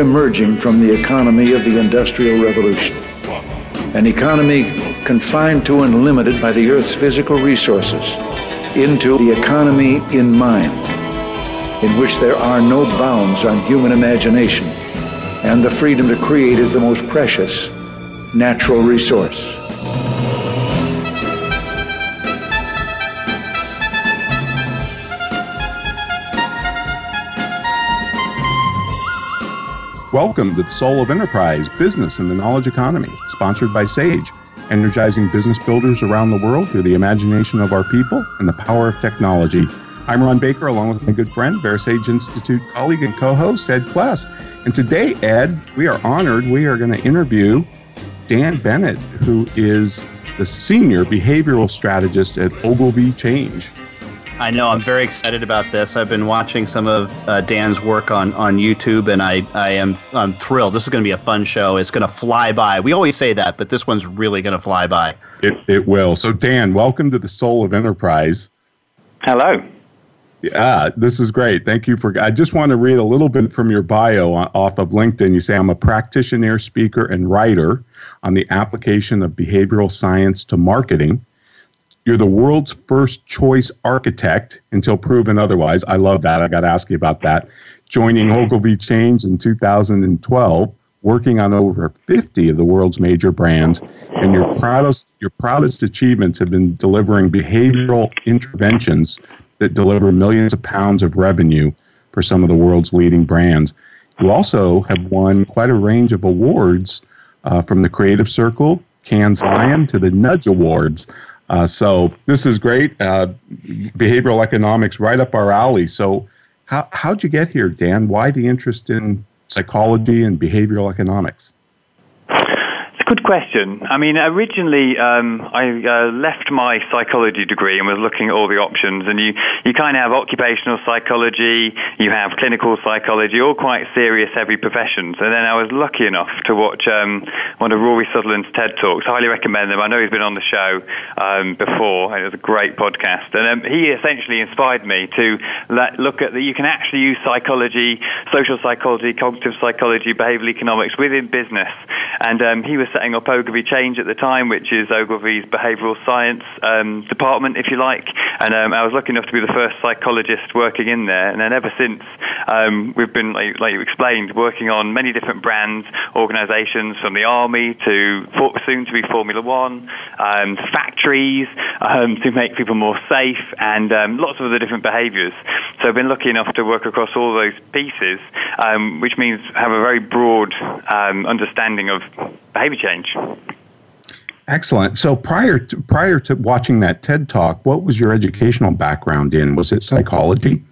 emerging from the economy of the Industrial Revolution. An economy confined to and limited by the Earth's physical resources into the economy in mind, in which there are no bounds on human imagination, and the freedom to create is the most precious natural resource. Welcome to the Soul of Enterprise Business and the Knowledge Economy, sponsored by SAGE, energizing business builders around the world through the imagination of our people and the power of technology. I'm Ron Baker, along with my good friend, VeraSage Institute colleague and co host, Ed Kless. And today, Ed, we are honored. We are going to interview Dan Bennett, who is the senior behavioral strategist at Ogilvy Change. I know. I'm very excited about this. I've been watching some of uh, Dan's work on, on YouTube, and I, I am I'm thrilled. This is going to be a fun show. It's going to fly by. We always say that, but this one's really going to fly by. It, it will. So, Dan, welcome to the Soul of Enterprise. Hello. Yeah, this is great. Thank you for. I just want to read a little bit from your bio on, off of LinkedIn. You say, I'm a practitioner, speaker, and writer on the application of behavioral science to marketing. You're the world's first choice architect until proven otherwise. I love that. I got to ask you about that. Joining Ogilvy Change in 2012, working on over 50 of the world's major brands, and your proudest your proudest achievements have been delivering behavioral interventions that deliver millions of pounds of revenue for some of the world's leading brands. You also have won quite a range of awards uh, from the Creative Circle, Cannes Lion, to the Nudge Awards. Uh, so this is great. Uh, behavioral economics right up our alley. So how, how'd you get here, Dan? Why the interest in psychology and behavioral economics? Good question. I mean, originally um, I uh, left my psychology degree and was looking at all the options. And you, you kind of have occupational psychology, you have clinical psychology, all quite serious, heavy professions. And then I was lucky enough to watch um, one of Rory Sutherland's TED Talks. Highly recommend them. I know he's been on the show um, before. And it was a great podcast. And um, he essentially inspired me to let, look at that you can actually use psychology, social psychology, cognitive psychology, behavioral economics within business. And um, he was setting Ogilvy Change at the time, which is Ogilvy's behavioural science um, department, if you like. And um, I was lucky enough to be the first psychologist working in there. And then ever since, um, we've been, like, like, you explained, working on many different brands, organisations, from the army to for, soon to be Formula One, um, factories um, to make people more safe, and um, lots of other different behaviours. So I've been lucky enough to work across all those pieces, which means have a very broad understanding of behavior change. Excellent. So prior to, prior to watching that TED talk, what was your educational background in? Was it psychology?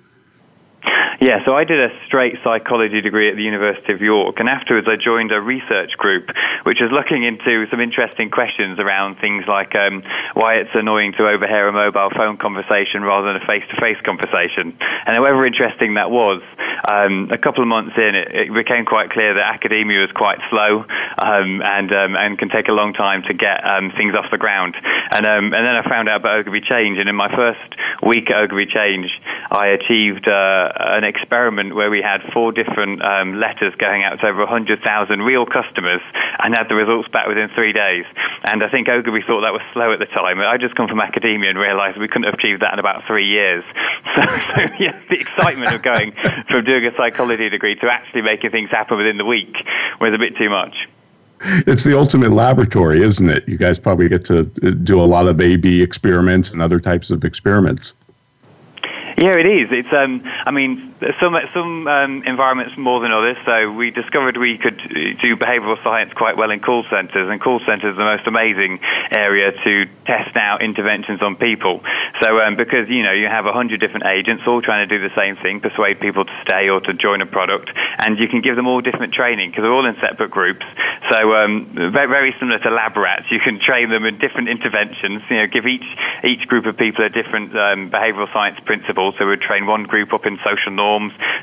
Yeah, so I did a straight psychology degree at the University of York, and afterwards I joined a research group which was looking into some interesting questions around things like um, why it's annoying to overhear a mobile phone conversation rather than a face-to-face conversation. And however interesting that was, um, a couple of months in, it, it, became quite clear that academia was quite slow um, and um, and can take a long time to get um, things off the ground. And um, and then I found out about Ogilvy Change, and in my first week at Ogilvy Change, I achieved uh, an experiment where we had four different letters going out to over 100,000 real customers and had the results back within three days. And I think Ogilvy thought that was slow at the time. I just come from academia and realized we couldn't have achieved that in about three years. So, so yeah, the excitement of going from doing a psychology degree to actually making things happen within the week was a bit too much it's the ultimate laboratory, isn't it? You guys probably get to do a lot of A/B experiments and other types of experiments. Yeah, it is. It's um, I mean, some some um, environments more than others. So we discovered we could do behavioural science quite well in call centres, and call centres are the most amazing area to test out interventions on people. So um, because you know you have a hundred different agents all trying to do the same thing, persuade people to stay or to join a product, and you can give them all different training because they're all in separate groups. So um, very, very similar to lab rats, you can train them in different interventions. You know, give each each group of people a different um, behavioural science principle. So we'd train one group up in social norms,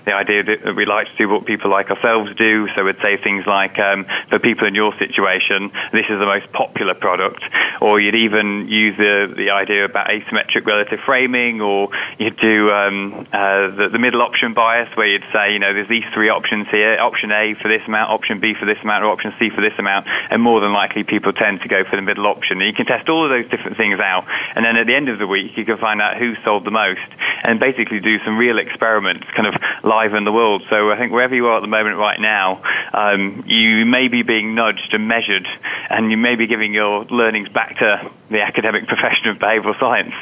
the idea that we like to do what people like ourselves do. So we'd say things like, um, for people in your situation, this is the most popular product. Or you'd even use the the idea about asymmetric relative framing, or you'd do um, uh, the, the middle option bias, where you'd say, you know, there's these three options here: option A for this amount, option B for this amount, or option C for this amount. And more than likely, people tend to go for the middle option. And you can test all of those different things out, and then at the end of the week, you can find out who sold the most, and basically do some real experiments, kind of live in the world. So I think wherever you are at the moment right now, um, you may be being nudged and measured, and you may be giving your learnings back to the academic profession of behavioral science.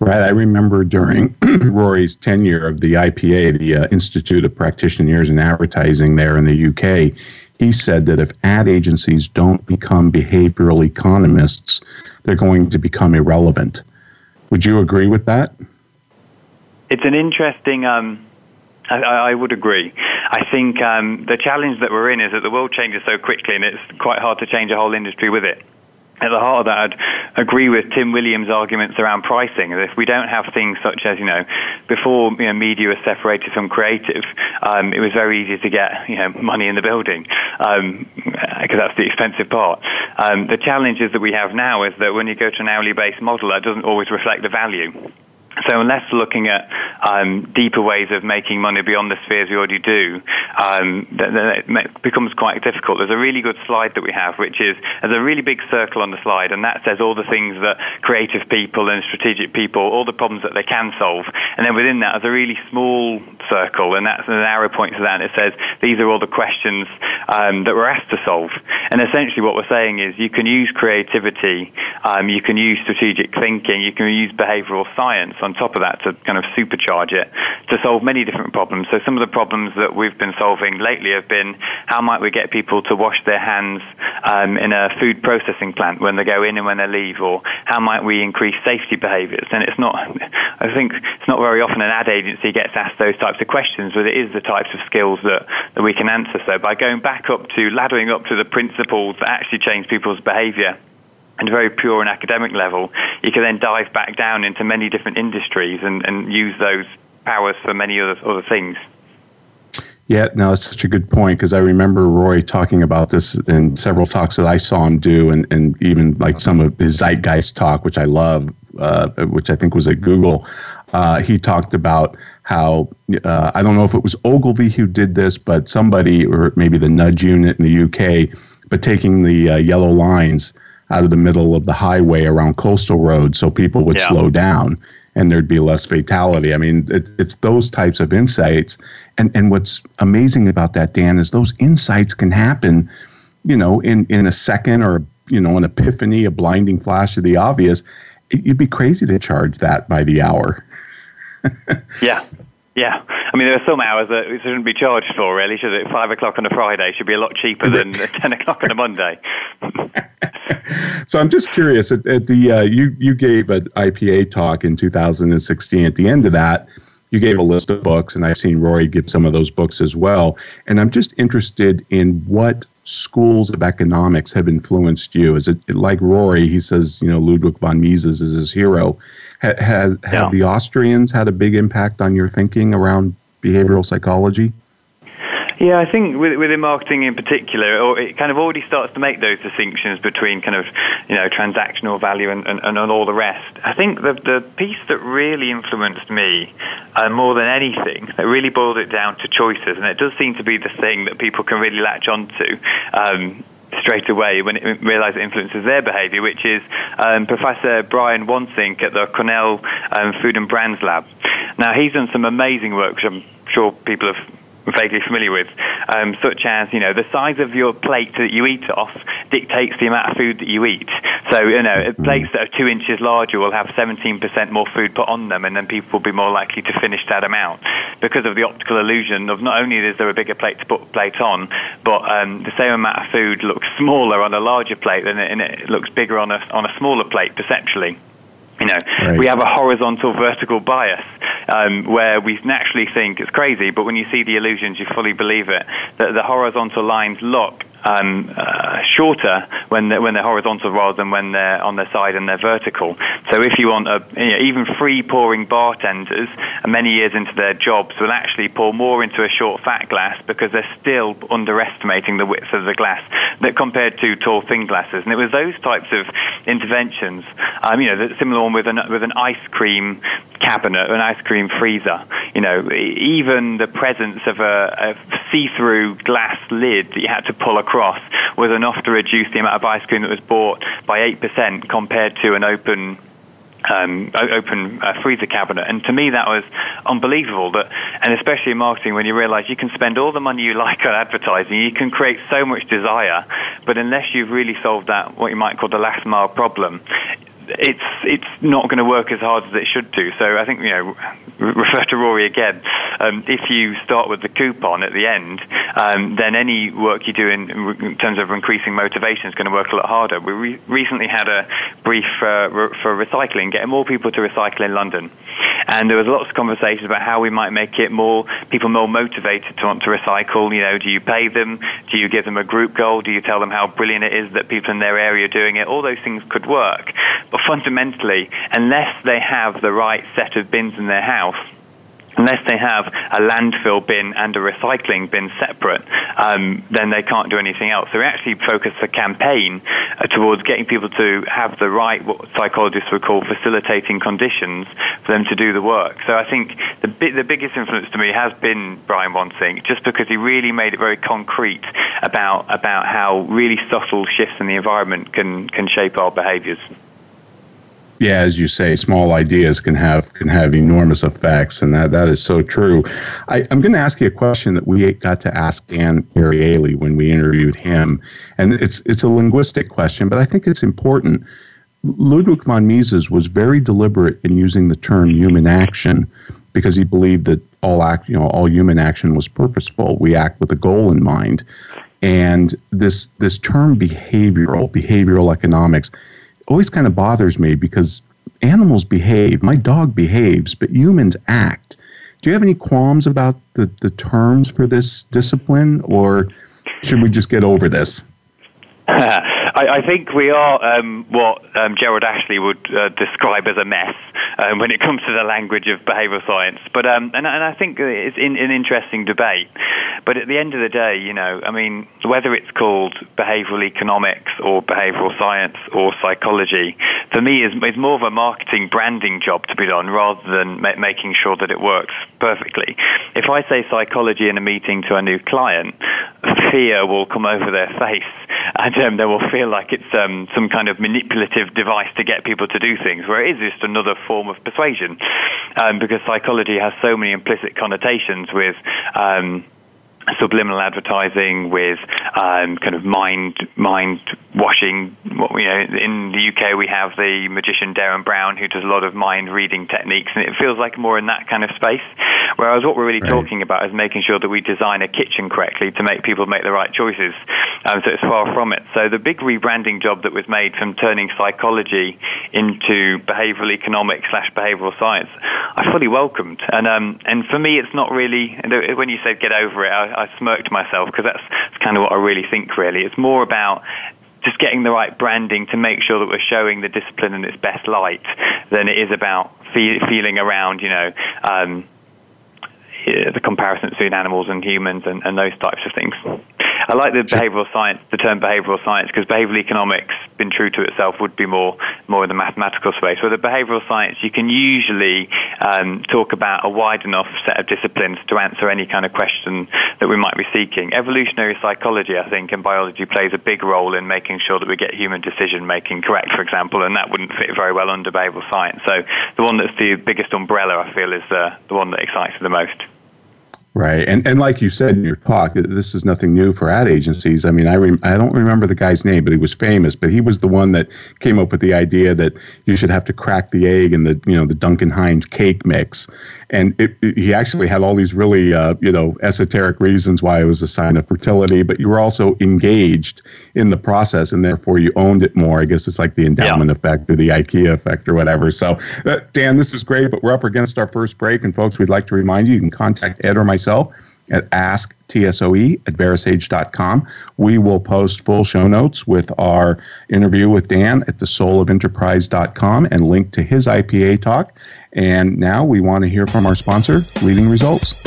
Right. I remember during Rory's tenure of the IPA, the uh, Institute of Practitioners in Advertising there in the UK, he said that if ad agencies don't become behavioral economists, they're going to become irrelevant. Would you agree with that? It's an interesting. Um, I, I, would agree. I think um, the challenge that we're in is that the world changes so quickly, and it's quite hard to change a whole industry with it at the heart of that, I'd agree with Tim Williams' arguments around pricing. If we don't have things such as, you know, before you know, media was separated from creative, um, it was very easy to get, you know, money in the building because um, that's the expensive part. Um, the challenges that we have now is that when you go to an hourly based model, that doesn't always reflect the value. So unless looking at um, deeper ways of making money beyond the spheres we already do, um, then it becomes quite difficult. There's a really good slide that we have, which is there's a really big circle on the slide, and that says all the things that creative people and strategic people, all the problems that they can solve. And then within that, there's a really small circle, and that's an arrow point to that, it says these are all the questions um, that we're asked to solve. And essentially, what we're saying is you can use creativity, um, you can use strategic thinking, you can use behavioral science on top of that to kind of supercharge it to solve many different problems. So some of the problems that we've been solving lately have been how might we get people to wash their hands um, in a food processing plant when they go in and when they leave, or how might we increase safety behaviours? And it's not, I think it's not very often an ad agency gets asked those types of questions, but it is the types of skills that, that we can answer. So by going back up to laddering up to the principles that actually change people's behaviour and very pure and academic level, you can then dive back down into many different industries and, and use those powers for many other, other things. Yeah, no, it's such a good point because I remember Rory talking about this in several talks that I saw him do, and, and even like some of his Zeitgeist talk, which I love, uh, which I think was at Google. Uh, he talked about how uh, I don't know if it was Ogilvy who did this, but somebody, or maybe the Nudge Unit in the UK, but taking the uh, yellow lines out of the middle of the highway around coastal roads so people would yeah. slow down and there'd be less fatality. I mean, it, it's those types of insights. And, and what's amazing about that, Dan, is those insights can happen, you know, in, in a second or, you know, an epiphany, a blinding flash of the obvious. You'd be crazy to charge that by the hour. yeah. Yeah, I mean there are some hours that it shouldn't be charged for. Really, should it? Five o'clock on a Friday should be a lot cheaper than ten o'clock on a Monday. so I'm just curious. At, at the uh, you you gave an IPA talk in 2016. At the end of that, you gave a list of books, and I've seen Rory give some of those books as well. And I'm just interested in what schools of economics have influenced you. Is it like Rory? He says, you know, Ludwig von Mises is his hero. Ha- has have yeah. the Austrians had a big impact on your thinking around behavioral psychology? Yeah, I think with, within marketing in particular, it kind of already starts to make those distinctions between kind of, you know, transactional value and, and, and all the rest. I think the, the piece that really influenced me uh, more than anything, that really boiled it down to choices, and it does seem to be the thing that people can really latch onto. Um, straight away when it realize it influences their behavior, which is um, Professor Brian Wansink at the Cornell um, Food and Brands Lab. Now, he's done some amazing work, which I'm sure people have vaguely familiar with, um, such as you know the size of your plate that you eat off dictates the amount of food that you eat. So you know mm-hmm. plates that are two inches larger will have 17% more food put on them, and then people will be more likely to finish that amount because of the optical illusion of not only is there a bigger plate to put plate on, but um, the same amount of food looks smaller on a larger plate than it, and it looks bigger on a on a smaller plate perceptually. You know, right. we have a horizontal vertical bias um, where we naturally think it's crazy, but when you see the illusions, you fully believe it. That the horizontal lines look um, uh, shorter when they're, when they're horizontal rather than when they're on their side and they're vertical. So if you want a, you know, even free pouring bartenders, uh, many years into their jobs, will actually pour more into a short fat glass because they're still underestimating the width of the glass that compared to tall thin glasses. And it was those types of interventions, um, you know, the similar one with an with an ice cream cabinet, an ice cream freezer. You know, even the presence of a, a see-through glass lid that you had to pull across was enough to reduce the amount of ice cream that was bought by 8% compared to an open um, open uh, freezer cabinet. And to me, that was unbelievable. That, and especially in marketing, when you realize you can spend all the money you like on advertising, you can create so much desire, but unless you've really solved that, what you might call the last mile problem, it's it's not going to work as hard as it should do. So I think you know, refer to Rory again. Um, if you start with the coupon at the end, um, then any work you do in, in, terms of increasing motivation is going to work a lot harder. We re- recently had a brief uh, for recycling, getting more people to recycle in London, and there was lots of conversations about how we might make it more people more motivated to want to recycle. You know, do you pay them? Do you give them a group goal? Do you tell them how brilliant it is that people in their area are doing it? All those things could work, but fundamentally, unless they have the right set of bins in their house, unless they have a landfill bin and a recycling bin separate, um, then they can't do anything else. So we actually focus the campaign uh, towards getting people to have the right, what psychologists would call facilitating conditions for them to do the work. So I think the, bi- the biggest influence to me has been Brian Wansink, just because he really made it very concrete about, about how really subtle shifts in the environment can, can shape our behaviors yeah, as you say, small ideas can have can have enormous effects, and that, that is so true. I, am going to ask you a question that we got to ask Dan Ariely when we interviewed him, and it's it's a linguistic question, but I think it's important. Ludwig von Mises was very deliberate in using the term human action because he believed that all act, you know, all human action was purposeful. We act with a goal in mind, and this this term behavioral behavioral economics always kind of bothers me because animals behave. My dog behaves, but humans act. Do you have any qualms about the, the terms for this discipline, or should we just get over this? I, I, think we are um, what um, Gerald Ashley would uh, describe as a mess um, when it comes to the language of behavioural science. But um, and, and I think it's in, an interesting debate. But at the end of the day, you know, I mean, whether it's called behavioural economics or behavioural science or psychology, for me is, is more of a marketing branding job to be done rather than ma- making sure that it works perfectly. If I say psychology in a meeting to a new client, fear will come over their face and um, they will feel like it's um, some kind of manipulative device to get people to do things, where it is just another form of persuasion, um, because psychology has so many implicit connotations with. Um, subliminal advertising with um, kind of mind mind washing. You know, in the UK we have the magician Derren Brown who does a lot of mind reading techniques, and it feels like more in that kind of space. Whereas what we're really right. talking about is making sure that we design a kitchen correctly to make people make the right choices. Um, so it's far from it. So the big rebranding job that was made from turning psychology into behavioural economics slash behavioural science, I fully welcomed. And um, and for me, it's not really when you said get over it. I, I smirked myself because that's, that's kind of what I really think. Really, it's more about just getting the right branding to make sure that we're showing the discipline in its best light than it is about fe- feeling around, you know, um, the comparison between animals and humans and, and those types of things. I like the behavioral science, the term behavioral science, because behavioral economics, been true to itself, would be more more in the mathematical space. With the behavioral science, you can usually um, talk about a wide enough set of disciplines to answer any kind of question that we might be seeking. Evolutionary psychology, I think, and biology plays a big role in making sure that we get human decision making correct, for example, and that wouldn't fit very well under behavioral science. So the one that's the biggest umbrella, I feel, is uh, the one that excites me the most. Right, and and like you said in your talk, this is nothing new for ad agencies. I mean, I I don't remember the guy's name, but he was famous. But he was the one that came up with the idea that you should have to crack the egg in the you know the Duncan Hines cake mix, and it, it, he actually had all these really uh, you know esoteric reasons why it was a sign of fertility. But you were also engaged in the process, and therefore you owned it more. I guess it's like the endowment yeah. effect or the IKEA effect or whatever. So, uh, Dan, this is great, but we're up against our first break, and folks, we'd like to remind you you can contact Ed or myself at asktsoe at verasage.com. We will post full show notes with our interview with Dan at thesoulofenterprise.com and link to his IPA talk. And now we want to hear from our sponsor, Leading Results.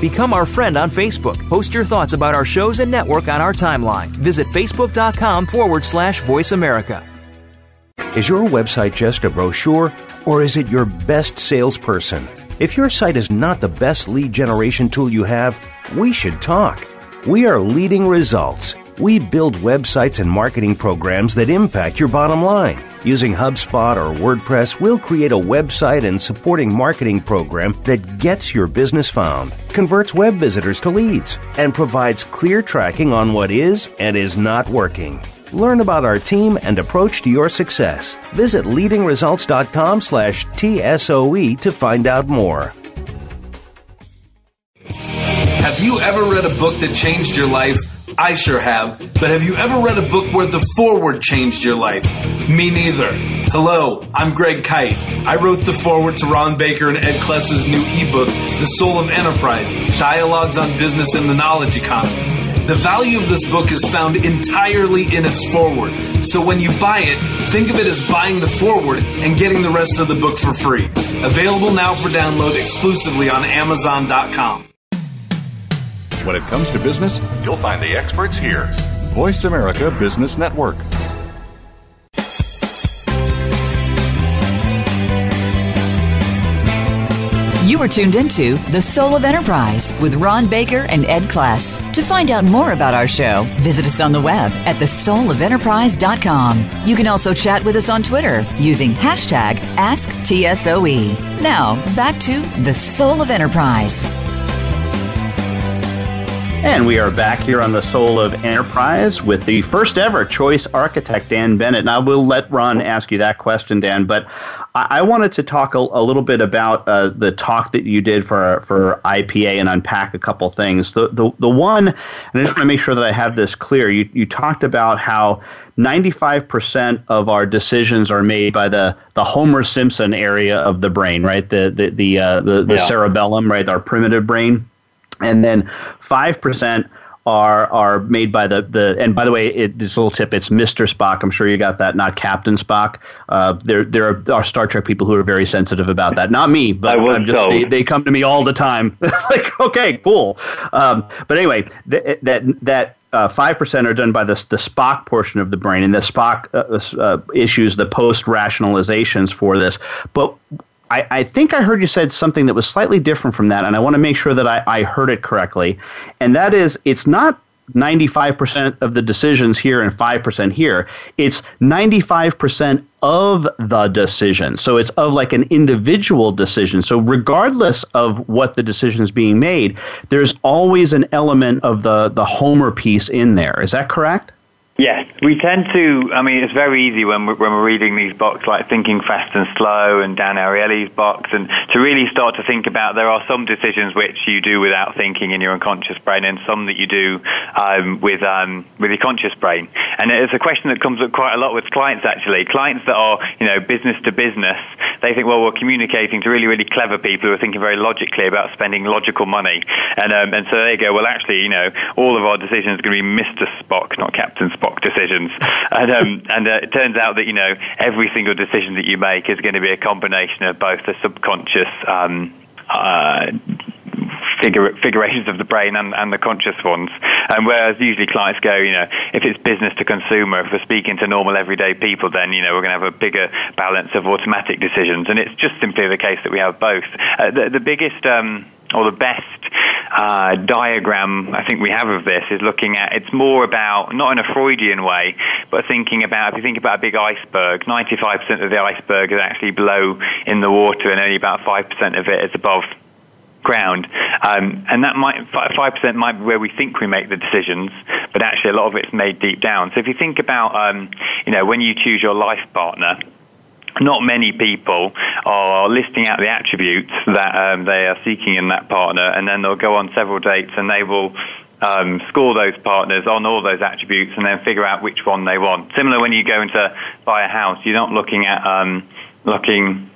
Become our friend on Facebook. Post your thoughts about our shows and network on our timeline. Visit facebook.com forward slash voice America. Is your website just a brochure or is it your best salesperson? If your site is not the best lead generation tool you have, we should talk. We are leading results. We build websites and marketing programs that impact your bottom line. Using HubSpot or WordPress, we'll create a website and supporting marketing program that gets your business found, converts web visitors to leads, and provides clear tracking on what is and is not working. Learn about our team and approach to your success. Visit leadingresults.com slash TSOE to find out more. Have you ever read a book that changed your life? I sure have. But have you ever read a book where the foreword changed your life? Me neither. Hello, I'm Greg Kite. I wrote the foreword to Ron Baker and Ed Kless's new ebook, The Soul of Enterprise Dialogues on Business and the Knowledge Economy. The value of this book is found entirely in its foreword. So when you buy it, think of it as buying the foreword and getting the rest of the book for free. Available now for download exclusively on Amazon.com. When it comes to business, you'll find the experts here. Voice America Business Network. You are tuned into The Soul of Enterprise with Ron Baker and Ed Kless. To find out more about our show, visit us on the web at thesoulofenterprise.com. You can also chat with us on Twitter using hashtag AskTSOE. Now, back to The Soul of Enterprise. And we are back here on the Soul of Enterprise with the first ever choice architect, Dan Bennett. And I will let Ron ask you that question, Dan, but I, wanted to talk a, a little bit about uh, the talk that you did for for IPA and unpack a couple things. The, the, the one, and I just want to make sure that I have this clear, you, you talked about how 95% of our decisions are made by the, the Homer Simpson area of the brain, right? The, the, the, uh, the, the yeah. cerebellum, right? Our primitive brain and then 5% are are made by the the and by the way it, this little tip it's Mr. Spock. I'm sure you got that not Captain Spock. Uh, there there are, are, Star Trek people who are very sensitive about that. Not me but I'm just, they, they come to me all the time. Like okay cool. Um, but anyway th- that that uh, five uh, percent are done by the the Spock portion of the brain, and the Spock uh, uh, issues the post rationalizations for this. But I, I, think I heard you said something that was slightly different from that, and I want to make sure that I, I heard it correctly. And that is, it's not 95% of the decisions here and 5% here. It's 95% of the decision. So it's of like an individual decision. So regardless of what the decision is being made, there's always an element of the, the Homer piece in there. Is that correct? Yes, we tend to. I mean, it's very easy when we're, when we're reading these books like Thinking Fast and Slow and Dan Ariely's books, and to really start to think about there are some decisions which you do without thinking in your unconscious brain, and some that you do um, with um, with your conscious brain. And it's a question that comes up quite a lot with clients. Actually, clients that are you know business to business, they think, well, we're communicating to really really clever people who are thinking very logically about spending logical money, and um, and so they go, well, actually, you know, all of our decisions are going to be Mr. Spock, not Captain Spock Decisions. and um, and uh, it turns out that you know every single decision that you make is going to be a combination of both the subconscious. Um, uh, figure, figurations of the brain and, and the conscious ones. And whereas usually clients go, you know, if it's business to consumer, if we're speaking to normal everyday people, then, you know, we're going to have a bigger balance of automatic decisions. And it's just simply the case that we have both. Uh, the, the biggest, um, or the best uh, diagram I think we have of this is looking at it's more about not in a Freudian way, but thinking about if you think about a big iceberg, 95% of the iceberg is actually below in the water, and only about 5% of it is above ground. Um, and that might five percent might be where we think we make the decisions, but actually a lot of it's made deep down. So if you think about, um, you know, when you choose your life partner not many people are listing out the attributes that um, they are seeking in that partner, and then they'll go on several dates and they will um, score those partners on all those attributes and then figure out which one they want. Similar when you go into buy a house, you're not looking at um, looking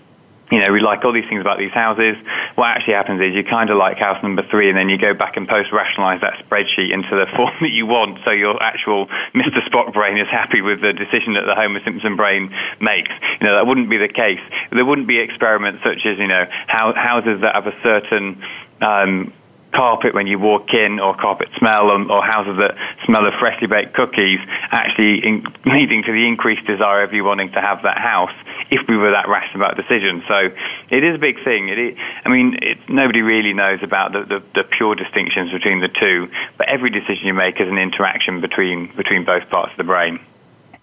you know, we like all these things about these houses. What actually happens is you kind of like house number three, and then you go back and post rationalize that spreadsheet into the form that you want, so your actual Mr. Spock brain is happy with the decision that the Homer Simpson brain makes. You know, that wouldn't be the case. There wouldn't be experiments such as, you know, houses that have a certain um, carpet when you walk in or carpet smell or, houses that smell of freshly baked cookies actually in, leading to the increased desire of you wanting to have that house if we were that rational about decisions. So it is a big thing. It is, I mean, it, nobody really knows about the, the, the, pure distinctions between the two, but every decision you make is an interaction between, between both parts of the brain.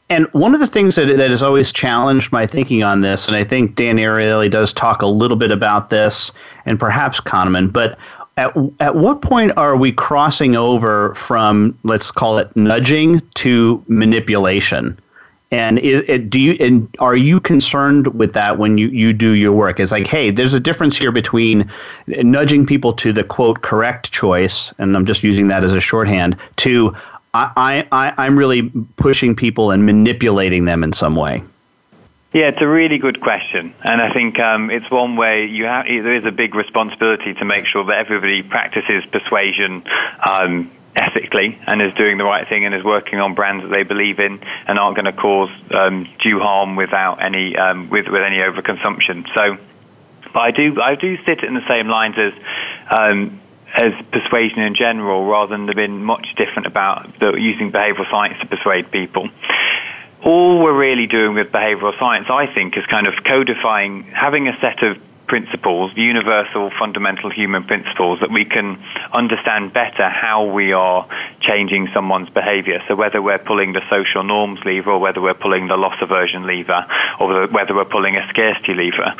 And one of the things that, that has always challenged my thinking on this, and I think Dan Ariely does talk a little bit about this, and perhaps Kahneman, but at, at what point are we crossing over from let's call it nudging to manipulation? And it, it, do you and are you concerned with that when you, you do your work? It's like hey there's a difference here between nudging people to the quote correct choice and i'm just using that as a shorthand to I, I, i'm really pushing people and manipulating them in some way yeah, it's a really good question, and I think um, it's one way you have there is a big responsibility to make sure that everybody practices persuasion um, ethically and is doing the right thing and is working on brands that they believe in and aren't going to cause um, due harm without any um, with with any overconsumption. So, but I do I do sit in the same lines as. Um, as persuasion in general, rather than being much different about the, using behavioral science to persuade people all we're really doing with behavioral science, I think, is kind of codifying, having a set of principles, universal fundamental human principles that we can understand better how we are changing someone's behavior. So whether we're pulling the social norms lever or whether we're pulling the loss aversion lever or whether we're pulling a scarcity lever.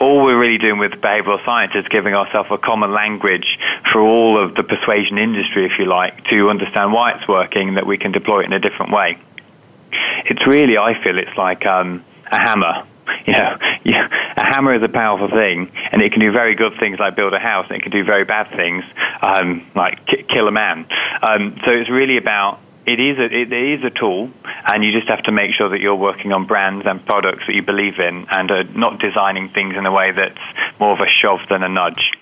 All we're really doing with behavioral science is giving ourselves a common language for all of the persuasion industry, if you like, to understand why it's working, that we can deploy it in a different way it's really, I feel, it's like um, a hammer. You know, a hammer is a powerful thing, and it can do very good things like build a house, and it can do very bad things um, like k- kill a man. Um, so it's really about it is a, it is a tool, and you just have to make sure that you're working on brands and products that you believe in, and are not designing things in a way that's more of a shove than a nudge.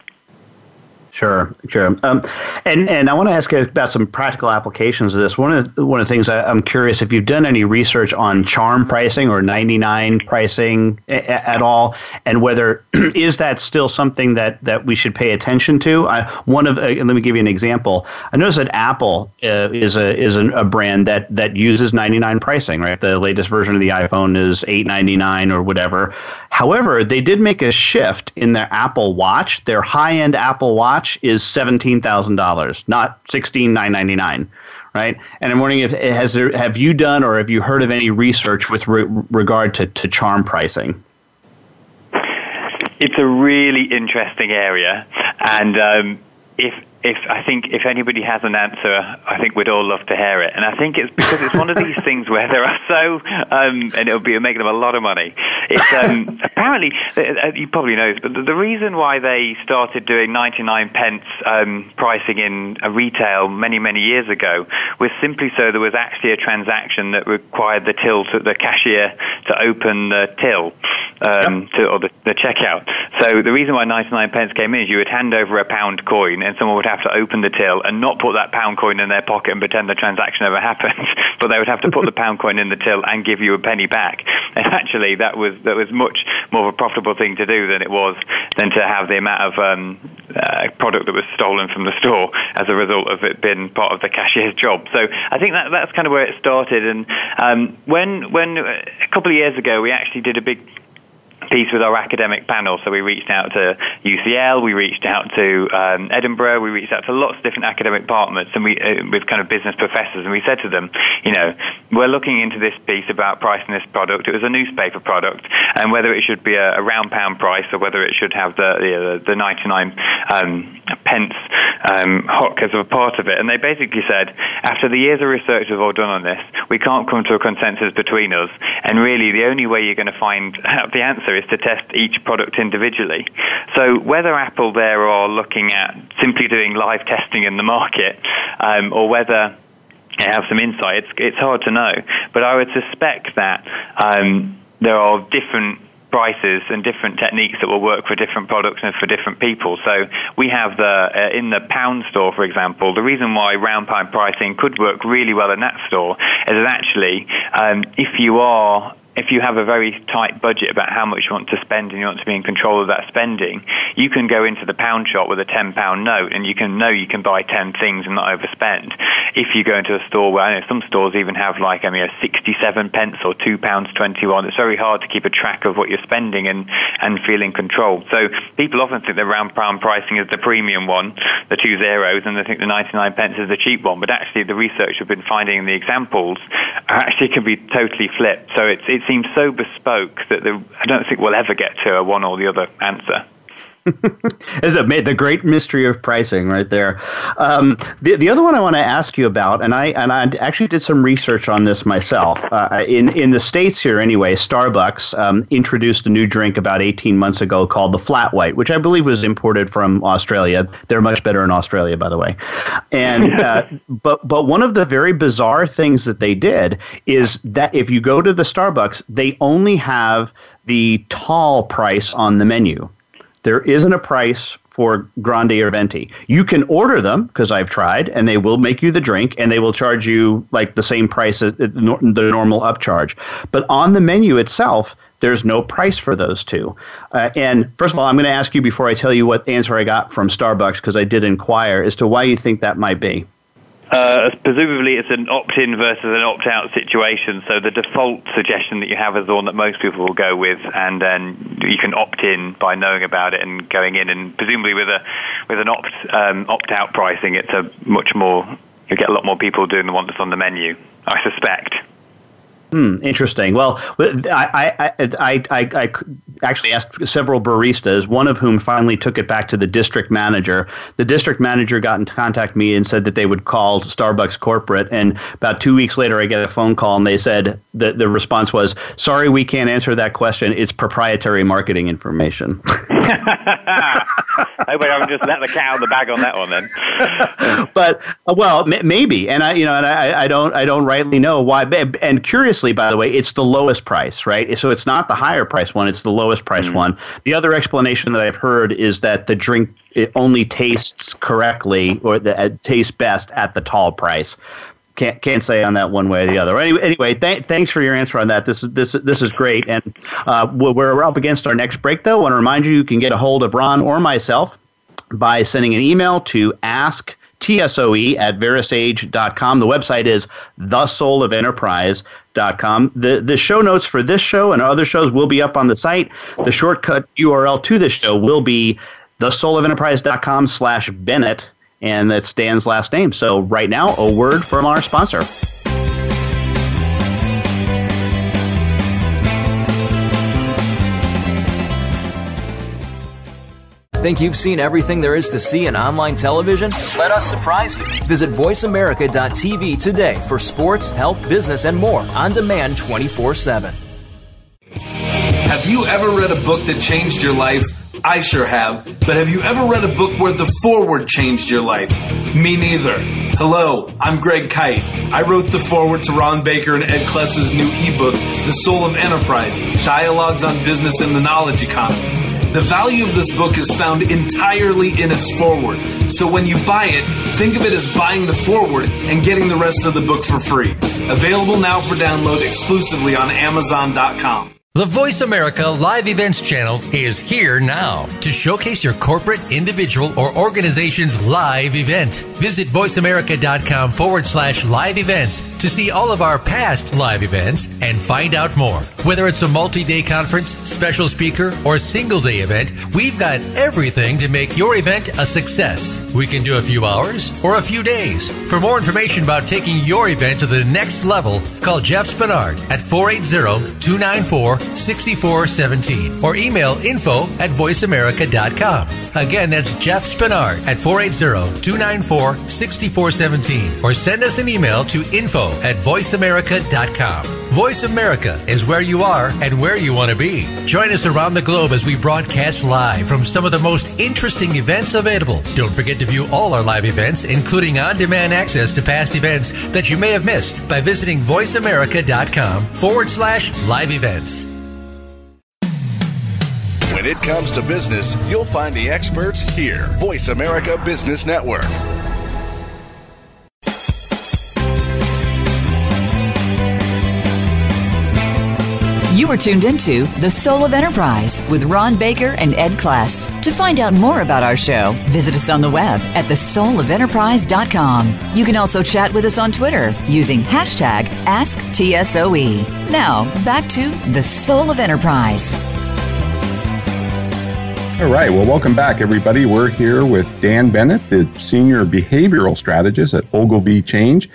Sure, sure. Um, and and I want to ask about some practical applications of this. One of the, one of the things I, am curious if you've done any research on charm pricing or 99 pricing a, at all, and whether is that still something that, that we should pay attention to. I, one of uh, let me give you an example. I noticed that Apple uh, is a is a, a, brand that that uses 99 pricing. Right, the latest version of the iPhone is 899 or whatever. However, they did make a shift in their Apple Watch. Their high end Apple Watch watch is seventeen thousand dollars, not sixteen nine ninety nine, right? And I'm wondering if has there have you done or have you heard of any research with re- regard to, to charm pricing? It's a really interesting area, and um, if if I think if anybody has an answer, I think we'd all love to hear it. And I think it's because it's one of these things where there are so, um, and it'll be making them a lot of money. It's um, apparently uh, you probably know this, but the, reason why they started doing 99 pence um, pricing in a retail many many years ago was simply so there was actually a transaction that required the till to the cashier to open the till um, yep. to, or the, the checkout. So the reason why 99 pence came in is you would hand over a pound coin and someone would have to open the till and not put that pound coin in their pocket and pretend the transaction never happened, but they would have to put the pound coin in the till and give you a penny back. And actually, that was that was much more of a profitable thing to do than it was than to have the amount of um, uh, product that was stolen from the store as a result of it being part of the cashier's job. So I think that that's kind of where it started. And um, when when a couple of years ago we actually did a big piece with our academic panel. So we reached out to UCL, we reached out to um, Edinburgh, we reached out to lots of different academic departments, and we uh, with kind of business professors, and we said to them, you know, we're looking into this piece about pricing this product. It was a newspaper product, and whether it should be a, a round pound price or whether it should have the the, the 99 um, pence um, Hock as a part of it. And they basically said, after the years of research we've all done on this, we can't come to a consensus between us. And really, the only way you're going to find out the answer is to test each product individually. So whether Apple there are looking at simply doing live testing in the market, um, or whether they have some insight, it's, it's hard to know. But I would suspect that um, there are different prices and different techniques that will work for different products and for different people. So we have the uh, in the pound store, for example, the reason why round pound pricing could work really well in that store is that actually, um, if you are if you have a very tight budget about how much you want to spend and you want to be in control of that spending, you can go into the pound shop with a £10 note and you can know you can buy 10 things and not overspend. If you go into a store where I know some stores even have like, I mean, 67 pence or £2.21, it's very hard to keep a track of what you're spending and, and feel in control. So people often think the round pound pricing is the premium one, the two zeros, and they think the 99 pence is the cheap one. But actually, the research we've been finding in the examples actually can be totally flipped. So it's, it's seems so bespoke that the, I don't think we'll ever get to a one or the other answer. Is it made the great mystery of pricing right there? Um, the the other one I want to ask you about, and I and I actually did some research on this myself. Uh, in in the states here, anyway, Starbucks um, introduced a new drink about eighteen months ago called the Flat White, which I believe was imported from Australia. They're much better in Australia, by the way. And uh, but but one of the very bizarre things that they did is that if you go to the Starbucks, they only have the tall price on the menu there isn't a price for grande or venti. You can order them because I've tried, and they will make you the drink, and they will charge you like the same price as the normal upcharge. But on the menu itself, there's no price for those two. Uh, and first of all, I'm going to ask you before I tell you what answer I got from Starbucks because I did inquire as to why you think that might be. Uh, presumably, it's an opt-in versus an opt-out situation. So the default suggestion that you have is the one that most people will go with, and then you can opt in by knowing about it and going in. And presumably, with a with an opt um, opt-out pricing, it's a much more you get a lot more people doing the one that's on the menu. I suspect. Hmm, interesting. Well, I, I, I, I, I actually asked several baristas, one of whom finally took it back to the district manager. The district manager got in contact with me and said that they would call Starbucks corporate. And about two weeks later, I get a phone call and they said that the response was, "Sorry, we can't answer that question. It's proprietary marketing information." I would have just let the cat out of the bag on that one then. but uh, well, maybe, and I, you know, and I, I don't, I don't rightly know why. And curiously, by the way, it's the lowest price, right? So it's not the higher price one; it's the lowest price mm. one. The other explanation that I've heard is that the drink it only tastes correctly or that uh, tastes best at the tall price can't can't say on that one way or the other. Anyway, anyway, th- thanks for your answer on that. This is this this is great, and uh, we're up against our next break. Though, I want to remind you you can get a hold of Ron or myself by sending an email to ask tsoe at verasage.com. The website is thesoulofenterprise.com. The, the show notes for this show and other shows will be up on the site. The shortcut URL to this show will be thesoulofenterprise.com slash Bennett and that's Dan's last name. So, right now, a word from our sponsor. Think you've seen everything there is to see in online television? Let us surprise you. Visit VoiceAmerica.tv today for sports, health, business, and more on demand 24 7. Have you ever read a book that changed your life? I sure have. But have you ever read a book where the forward changed your life? Me neither. Hello, I'm Greg Kite. I wrote the forward to Ron Baker and Ed Kless's new ebook, The Soul of Enterprise Dialogues on Business and the Knowledge Economy. The value of this book is found entirely in its forward. So when you buy it, think of it as buying the forward and getting the rest of the book for free. Available now for download exclusively on Amazon.com. The Voice America Live Events channel is here now to showcase your corporate, individual, or organization's live event. Visit voiceamerica.com forward slash live events to see all of our past live events and find out more. Whether it's a multi day conference, special speaker, or single day event, we've got everything to make your event a success. We can do a few hours or a few days. For more information about taking your event to the next level, call Jeff Spinard at 480 294 6417 or email info at voiceamerica.com. Again, that's Jeff Spinard at 480-294-6417 or send us an email to info at voiceamerica.com. Voice America is where you are and where you want to be. Join us around the globe as we broadcast live from some of the most interesting events available. Don't forget to view all our live events, including on-demand access to past events that you may have missed by visiting voiceamerica.com forward slash live events. When it comes to business, you'll find the experts here. Voice America Business Network. You are tuned into The Soul of Enterprise with Ron Baker and Ed Kless. To find out more about our show, visit us on the web at thesoulofenterprise.com. You can also chat with us on Twitter using hashtag AskTSOE. Now, back to The Soul of Enterprise. All right. Well, welcome back, everybody. We're here with Dan Bennett, the Senior Behavioral Strategist at Ogilvy Change.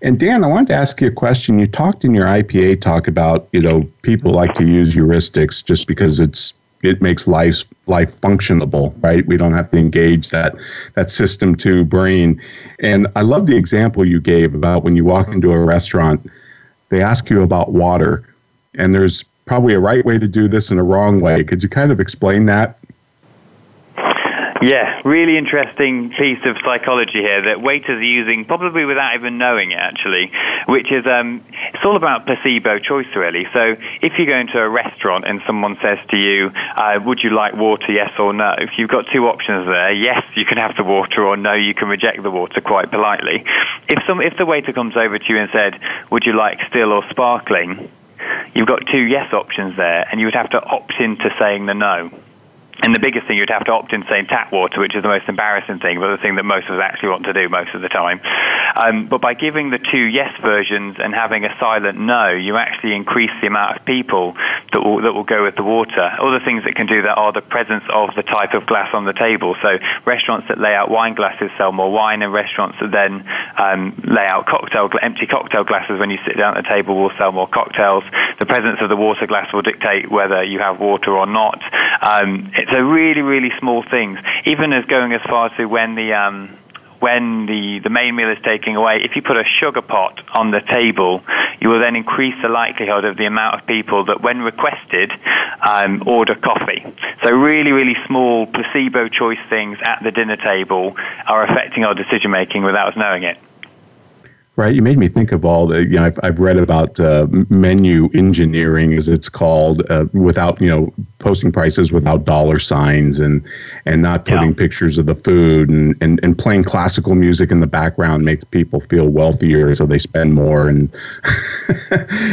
And Dan, I wanted to ask you a question. You talked in your IPA talk about, you know, people like two use heuristics just because it's it makes life life functionable, right? We don't have to engage that that system to brain. And I love the example you gave about when you walk into a restaurant, they ask you about water, and there's probably a right way to do this and a wrong way. Could you kind of explain that? Yeah, really interesting piece of psychology here that waiters are using, probably without even knowing it, actually, which is um, it's all about placebo choice, really. So if you go into a restaurant and someone says to you, uh, "Would you like water? Yes or no?" You've got two options there. Yes, you can have the water, or no, you can reject the water quite politely. If some, if the waiter comes over to you and said, "Would you like still or sparkling?" You've got two yes options there, and you would have to opt into saying the no. And the biggest thing you'd have to opt in saying tap water, which is the most embarrassing thing, but the thing that most of us actually want to do most of the time. Um, but by giving the two yes versions and having a silent no, you actually increase the amount of people that will, that will go with the water. Other things that can do that are the presence of the type of glass on the table. So restaurants that lay out wine glasses sell more wine, and restaurants that then um, lay out cocktail empty cocktail glasses when you sit down at the table will sell more cocktails. The presence of the water glass will dictate whether you have water or not. Um, so really, really small things. Even as going as far to when the um, when the, the main meal is taken away, if you put a sugar pot on the table, you will then increase the likelihood of the amount of people that, when requested, um, order coffee. So really, really small placebo choice things at the dinner table are affecting our decision making without us knowing it. Right. You made me think of all the, you know, I've, I've read about uh, menu engineering, as it's called, uh, without, you know, posting prices without dollar signs and, and not putting yeah. pictures of the food and, and, and playing classical music in the background makes people feel wealthier so they spend more. And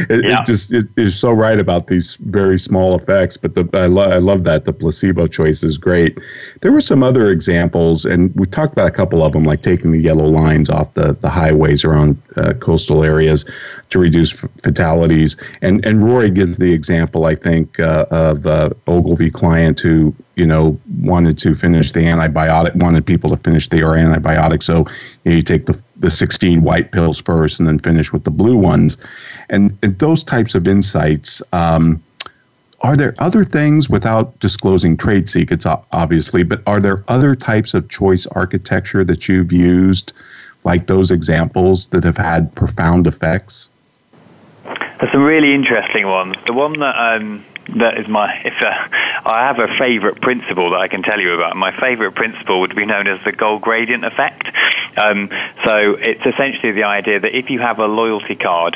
it, yeah. it, just it is so right about these very small effects. But the, I, lo- I love that. The placebo choice is great. There were some other examples, and we talked about a couple of them, like taking the yellow lines off the, the highways around uh, coastal areas to reduce fatalities. And and Rory gives the example, I think, uh, of uh, Ogilvy client who you know wanted to finish the antibiotic, wanted people to finish their antibiotic. So you, know, you take the the 16 white pills first, and then finish with the blue ones. And, and those types of insights. Um, are there other things without disclosing trade secrets, obviously, but are there other types of choice architecture that you've used, like those examples, that have had profound effects? There's some really interesting ones. The one that um, that is my if uh, I have a favorite principle that I can tell you about. My favorite principle would be known as the goal gradient effect. Um, so it's essentially the idea that if you have a loyalty card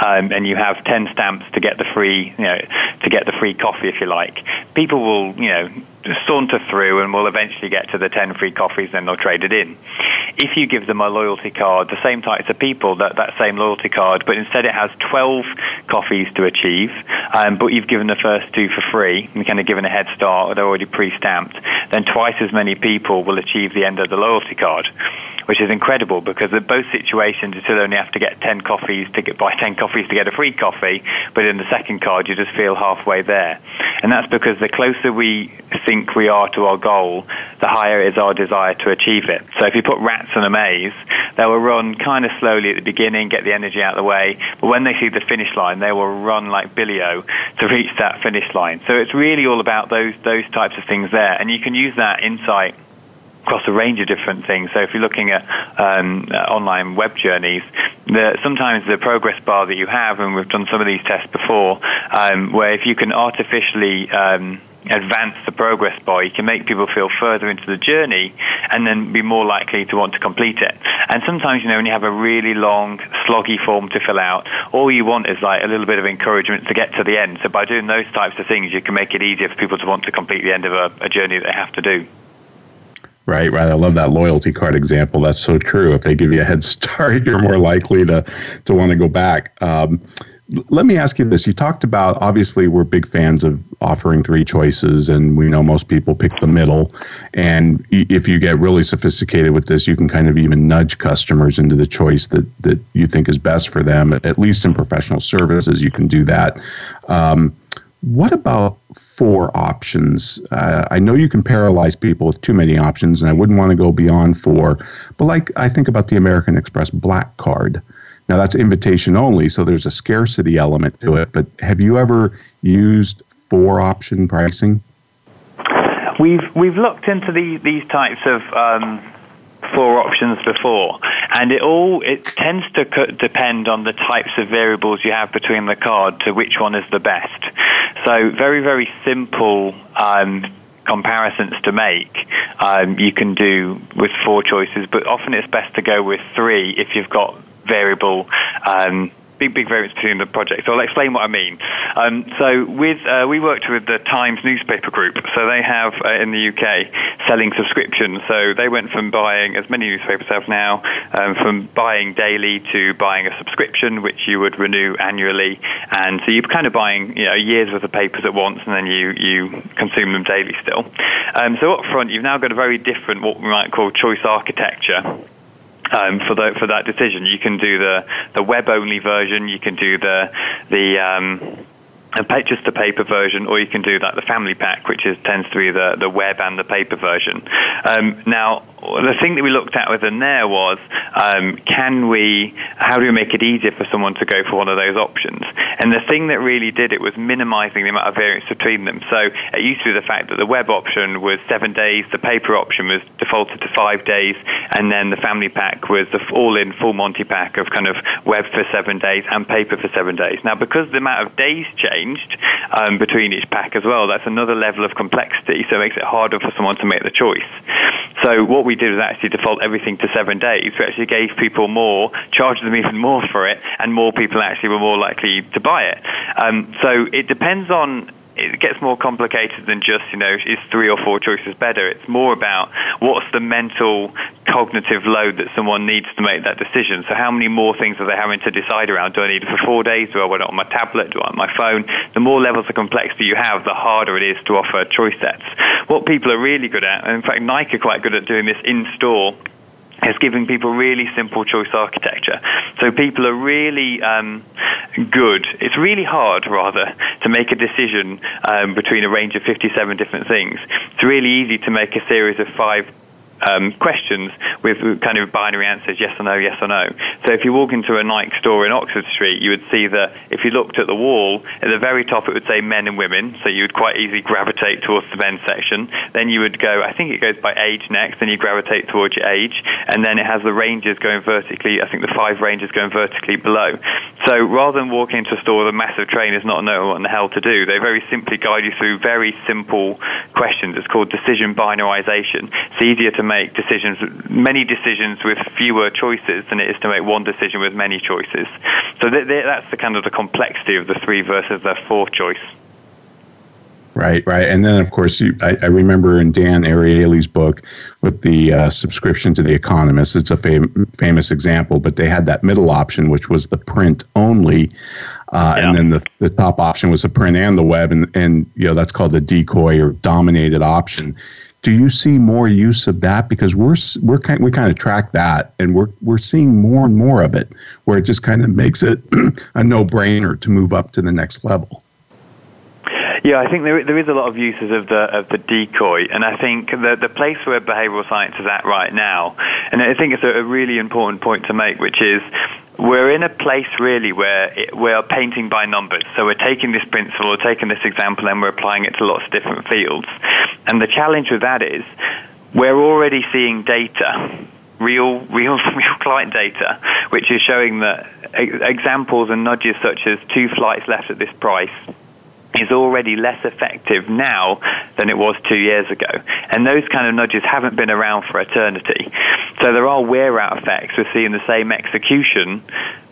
um, and you have 10 stamps to get the free, you know, to get the free coffee if you like, people will, you know, saunter through and will eventually get to the 10 free coffees and they'll trade it in. If you give them a loyalty card, the same types of people, that, that same loyalty card, but instead it has 12 coffees to achieve, um, but you've given the first two for free, and kind of given a head start, they're already pre-stamped, then twice as many people will achieve the end of the loyalty card which is incredible because in both situations you still only have to get 10 coffees to get buy 10 coffees to get a free coffee, but in the second card you just feel halfway there. And that's because the closer we think we are to our goal, the higher is our desire to achieve it. So if you put rats in a maze, they will run kind of slowly at the beginning, get the energy out of the way, but when they see the finish line, they will run like Billy-O to reach that finish line. So it's really all about those those types of things there, and you can use that insight across a range of different things. So if you're looking at um, uh, online web journeys, the, sometimes the progress bar that you have, and we've done some of these tests before, um, where if you can artificially um, advance the progress bar, you can make people feel further into the journey and then be more likely to want to complete it. And sometimes, you know, when you have a really long, sloggy form to fill out, all you want is like a little bit of encouragement to get to the end. So by doing those types of things, you can make it easier for people to want to complete the end of a, a journey that they have to do. Right, right. I love that loyalty card example. That's so true. If they give you a head start, you're more likely to to want to go back. Um, let me ask you this. You talked about obviously we're big fans of offering three choices, and we know most people pick the middle. And if you get really sophisticated with this, you can kind of even nudge customers into the choice that that you think is best for them. At least in professional services, you can do that. Um, what about four options? Uh, I know you can paralyze people with too many options, and I wouldn't want to go beyond four. But like I think about the American Express Black Card. Now that's invitation only, so there's a scarcity element to it. But have you ever used four option pricing? We've we've looked into the, these types of um, four options before, and it all it tends to depend on the types of variables you have between the card to which one is the best. So very very simple. Um, comparisons to make um, you can do with four choices, but often it's best to go with three if you've got variable um, big, big variance between the projects. So I'll explain what I mean. Um, so with uh, we worked with the Times newspaper group. So they have uh, in the UK selling subscriptions. So they went from buying, as many newspapers have now, um, from buying daily to buying a subscription, which you would renew annually. And so you're kind of buying you know, years worth of papers at once, and then you, you consume them daily still. Um, so up front, you've now got a very different, what we might call choice architecture um, for the, for that decision. You can do the the web only version. You can do the the um, just the paper version, or you can do that the family pack, which is tends to be the, the web and the paper version. Um, now, the thing that we looked at within there was um, can we, how do we make it easier for someone to go for one of those options? And the thing that really did it was minimizing the amount of variance between them. So it used to be the fact that the web option was seven days, the paper option was defaulted to five days, and then the family pack was the all in full Monty pack of kind of web for seven days and paper for seven days. Now, because the amount of days changed um, between each pack as well, that's another level of complexity, so it makes it harder for someone to make the choice. So what we did was actually default everything to seven days. We actually gave people more, charged them even more for it, and more people actually were more likely to buy it. Um, so it depends on it gets more complicated than just, you know, is three or four choices better? It's more about what's the mental cognitive load that someone needs to make that decision. So how many more things are they having to decide around? Do I need it for four days? Do I want it on my tablet? Do I want my phone? The more levels of complexity you have, the harder it is to offer choice sets. What people are really good at, and in fact Nike are quite good at doing this in store, is giving people really simple choice architecture. So people are really um, good. It's really hard, rather, to make a decision um, between a range of 57 different things. It's really easy to make a series of five um, questions with kind of binary answers, yes or no, yes or no. So if you walk into a Nike store in Oxford Street, you would see that if you looked at the wall, at the very top it would say men and women, so you would quite easily gravitate towards the men's section. Then you would go, I think it goes by age next, then you gravitate towards your age, and then it has the ranges going vertically, I think the five ranges going vertically below. So rather than walking into a store with a massive trainers not knowing what in the hell to do, they very simply guide you through very simple questions. It's called decision binarization. It's easier to make decisions, many decisions with fewer choices than it is to make one decision with many choices. So th- th- that's the kind of the complexity of the three versus the four choice. Right, right, and then of course you, I, I, remember in Dan Ariely's book with the uh, subscription to the Economist. It's a fam- famous example, but they had that middle option, which was the print only, uh, yeah. and then the, the top option was the print and the web, and and you know that's called the decoy or dominated option do you see more use of that? Because we're we're kind we kind of track that and we're we're seeing more and more of it where it just kind of makes it a no-brainer to move up to the next level. Yeah, I think there, there is a lot of uses of the of the decoy, and I think the the place where behavioural science is at right now, and I think it's a, a really important point to make, which is we're in a place really where it, we're painting by numbers. So we're taking this principle, we're taking this example, and we're applying it to lots of different fields. And the challenge with that is we're already seeing data real, real, real client data, which is showing that examples and nudges such as two flights left at this price is already less effective now than it was two years ago. And those kind of nudges haven't been around for eternity. So there are wear out effects. We're seeing the same execution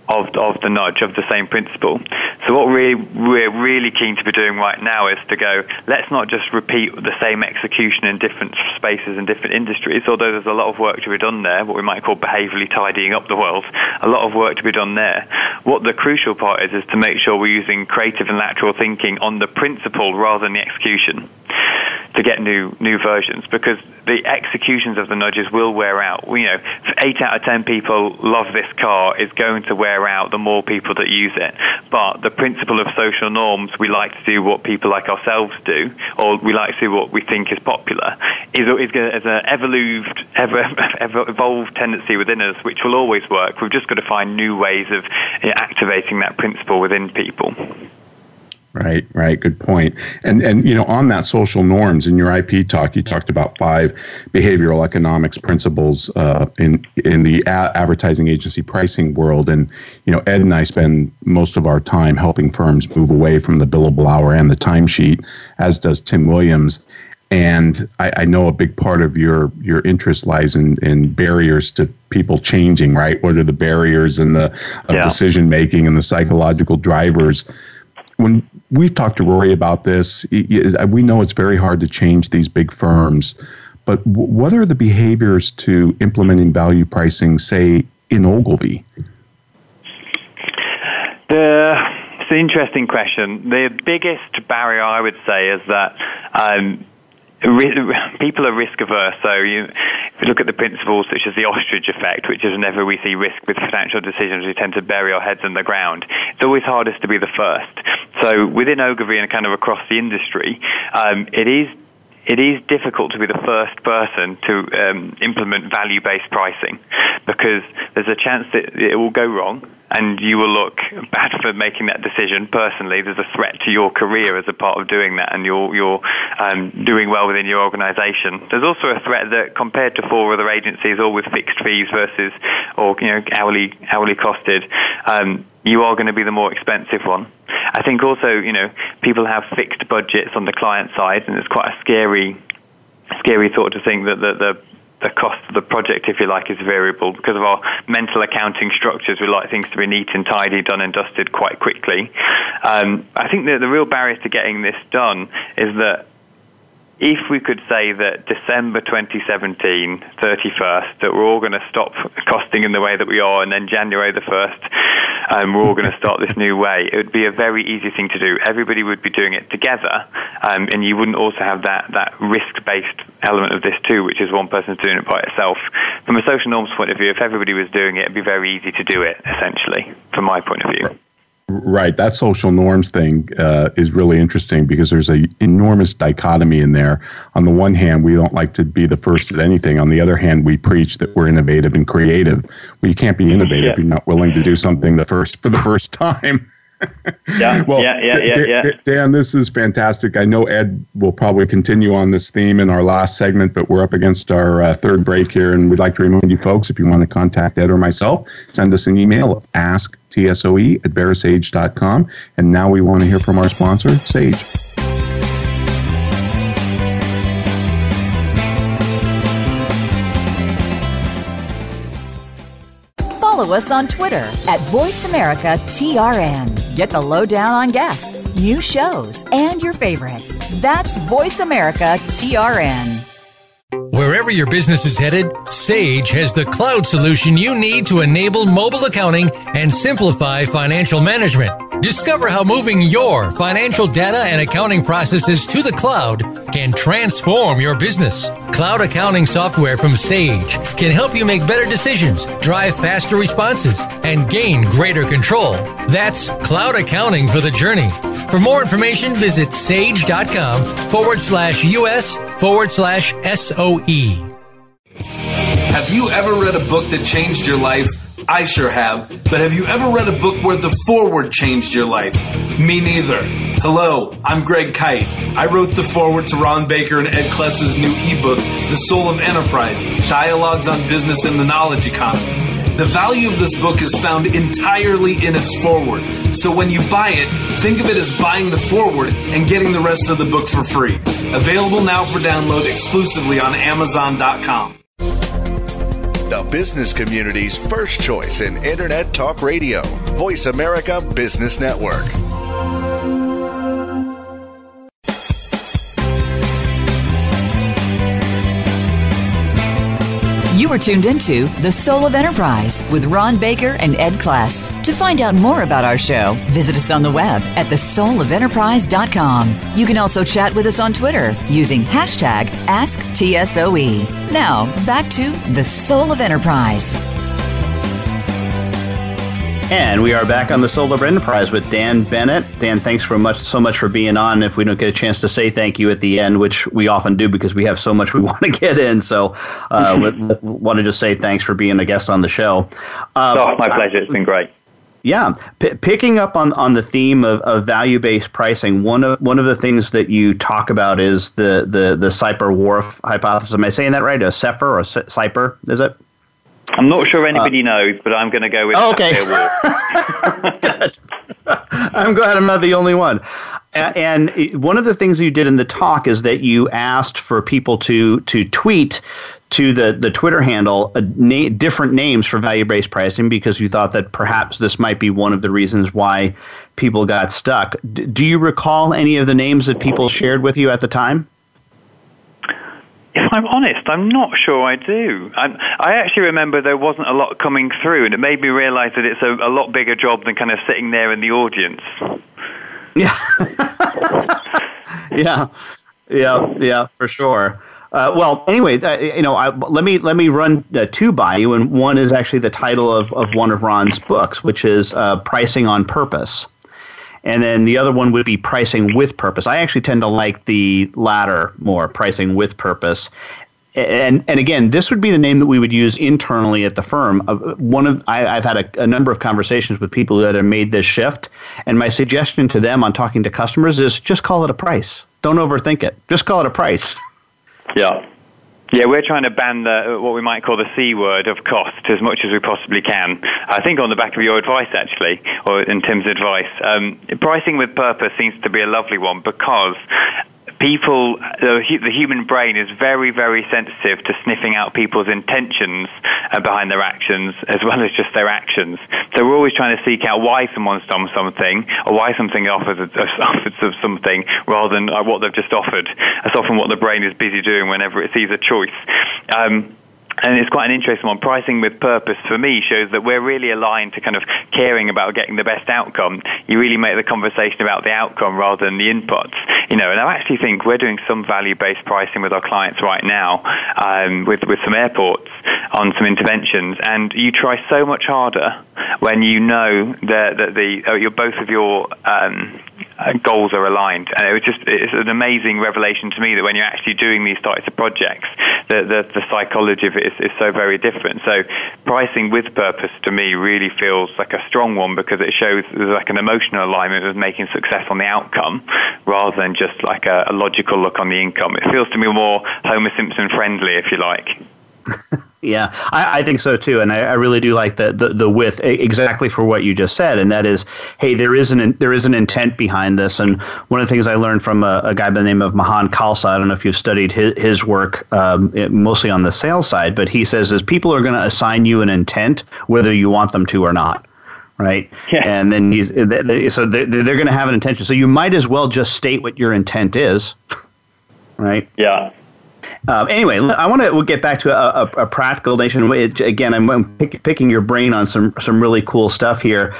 of, of the nudge, of the same principle. So what we, we're really keen to be doing right now is to go, let's not just repeat the same execution in different spaces and different industries, although there's a lot of work to be done there, what we might call behaviorally tidying up the world, a lot of work to be done there. What the crucial part is, is to make sure we're using creative and lateral thinking on the principle rather than the execution to get new new versions because the executions of the nudges will wear out. You know, eight out of ten people love this car is going to wear out the more people that use it. But the principle of social norms, we like to do what people like ourselves do, or we like to do what we think is popular, is, is, is an evolved, ever, ever evolved tendency within us, which will always work. We've just got to find new ways of activating that principle within people. Right, right. Good point. And and you know, on that social norms in your IP talk, you talked about five behavioral economics principles uh, in in the a- advertising agency pricing world. And you know, Ed and I spend most of our time helping firms move away from the billable hour and the timesheet, as does Tim Williams. And I, I know a big part of your your interest lies in in barriers to people changing. Right, what are the barriers and the yeah. decision making and the psychological drivers? when we've talked to Rory about this, we know it's very hard to change these big firms. But what are the behaviors to implementing value pricing, say, in Ogilvy? The, it's an interesting question. The biggest barrier, I would say, is that um, people are risk averse. So you, if you look at the principles such as the ostrich effect, which is whenever we see risk with financial decisions, we tend to bury our heads in the ground. It's always hardest to be the first. So within Ogilvy and kind of across the industry, um, it is it is difficult to be the first person to um, implement value-based pricing because there's a chance that it will go wrong and you will look bad for making that decision personally. There's a threat to your career as a part of doing that, and you're you're um, doing well within your organisation. There's also a threat that compared to four other agencies, all with fixed fees versus or you know hourly hourly costed, um, you are going to be the more expensive one. I think also you know people have fixed budgets on the client side, and it's quite a scary scary thought to think that the, the the cost of the project, if you like, is variable because of our mental accounting structures. We like things to be neat and tidy, done and dusted quite quickly. Um, I think that the real barrier to getting this done is that if we could say that December 2017, 31st, that we're all going to stop costing in the way that we are, and then January the 1st, um, we're all going to start this new way, it would be a very easy thing to do. Everybody would be doing it together, um, and you wouldn't also have that, that risk based element of this too, which is one person's doing it by itself. From a social norms point of view, if everybody was doing it, it'd be very easy to do it, essentially, from my point of view. Right, that social norms thing uh, is really interesting because there's a enormous dichotomy in there. On the one hand, we don't like to be the first at anything. On the other hand, we preach that we're innovative and creative. Well, you can't be innovative yeah. if you're not willing to do something the first for the first time. Yeah, well, yeah, yeah, yeah, yeah. Dan, this is fantastic. I know Ed will probably continue on this theme in our last segment, but we're up against our uh, third break here, and we'd like to remind you folks if you want to contact Ed or myself, send us an email ask tsoe at verasage.com. And now we want to hear from our sponsor, Sage. Follow us on Twitter at VoiceAmericaTRN. Get the lowdown on guests, new shows, and your favorites. That's VoiceAmericaTRN. Wherever your business is headed, Sage has the cloud solution you need to enable mobile accounting and simplify financial management. Discover how moving your financial data and accounting processes to the cloud can transform your business. Cloud accounting software from Sage can help you make better decisions, drive faster responses, and gain greater control. That's cloud accounting for the journey. For more information, visit sage.com forward slash US forward slash SOE. Have you ever read a book that changed your life? I sure have. But have you ever read a book where the foreword changed your life? Me neither. Hello, I'm Greg Kyte. I wrote the foreword to Ron Baker and Ed Kless's new ebook, The Soul of Enterprise Dialogues on Business and the Knowledge Economy. The value of this book is found entirely in its foreword. So when you buy it, think of it as buying the foreword and getting the rest of the book for free. Available now for download exclusively on Amazon.com. The business community's first choice in Internet Talk Radio. Voice America Business Network. You are tuned into The Soul of Enterprise with Ron Baker and Ed Kless. To find out more about our show, visit us on the web at thesoulofenterprise.com. You can also chat with us on Twitter using hashtag AskTSOE. Now, back to The Soul of Enterprise. And we are back on the Soul of Enterprise with Dan Bennett. Dan, thanks for much so much for being on. If we don't get a chance to say thank you at the end, which we often do because we have so much we want to get in, so uh, we want to just say thanks for being a guest on the show. Uh, oh, my pleasure. It's been great. Yeah, P- picking up on, on the theme of, of value based pricing, one of one of the things that you talk about is the the the Sapir-Whorf hypothesis. Am I saying that right? A Sefer or Cyper? Is it? I'm not sure anybody uh, knows, but I'm going to go with oh, okay. I'm glad I'm not the only one. And one of the things you did in the talk is that you asked for people to to tweet to the, the Twitter handle na- different names for value based pricing because you thought that perhaps this might be one of the reasons why people got stuck. D- do you recall any of the names that people shared with you at the time? If I'm honest, I'm not sure I do. I'm, i actually remember there wasn't a lot coming through, and it made me realize that it's a, a lot bigger job than kind of sitting there in the audience. Yeah. yeah. Yeah. Yeah, for sure. Uh, well, anyway, uh, you know, I, let me let me run uh, two by you, and one is actually the title of, of one of Ron's books, which is uh, "Pricing on Purpose." And then the other one would be pricing with purpose. I actually tend to like the latter more, pricing with purpose. And and again, this would be the name that we would use internally at the firm. One of I, have had a, a number of conversations with people that have made this shift, and my suggestion to them on talking to customers is just call it a price. Don't overthink it. Just call it a price. Yeah. Yeah, we're trying to ban the, what we might call the C word of cost as much as we possibly can. I think on the back of your advice, actually, or in Tim's advice, um, pricing with purpose seems to be a lovely one because people, the, human brain is very, very sensitive to sniffing out people's intentions uh, behind their actions as well as just their actions. So we're always trying to seek out why someone's done something or why something offers, offers of something rather than uh, what they've just offered. That's often what the brain is busy doing whenever it sees a choice. Um, and it's quite an interesting one. Pricing with purpose for me shows that we're really aligned to kind of caring about getting the best outcome. You really make the conversation about the outcome rather than the inputs. You know, and I actually think we're doing some value-based pricing with our clients right now um, with with some airports on some interventions, and you try so much harder when you know that, that the uh, your both of your um, goals are aligned. And it was just it's an amazing revelation to me that when you're actually doing these types of projects, the the, the psychology of it is, is so very different. So pricing with purpose to me really feels like a strong one because it shows there's like an emotional alignment with making success on the outcome rather than just like a, a logical look on the income. It feels to me more Homer Simpson friendly, if you like. Yeah, I, I, think so too, and I, I, really do like the, the the width exactly for what you just said, and that is, hey, there is an there is an intent behind this, and one of the things I learned from a, a guy by the name of Mahan Khalsa, I don't know if you've studied his his work, um, mostly on the sales side, but he says is people are going to assign you an intent whether you want them to or not right? Yeah. And then he's so they're, they're going to have an intention. So you might as well just state what your intent is, right? Yeah. Um, anyway, I want to get back to a, a, a practical nation. It, again, I'm, pick, picking your brain on some some really cool stuff here.